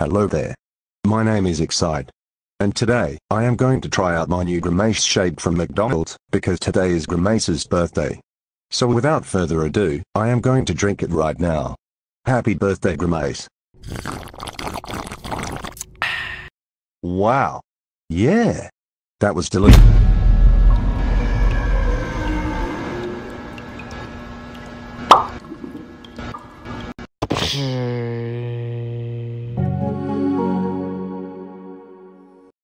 Hello there. My name is XITE. And today, I am going to try out my new Grimace shake from McDonald's, because today is Grimace's birthday. So without further ado, I am going to drink it right now. Happy birthday Grimace. Wow. Yeah. That was delicious. Hmm.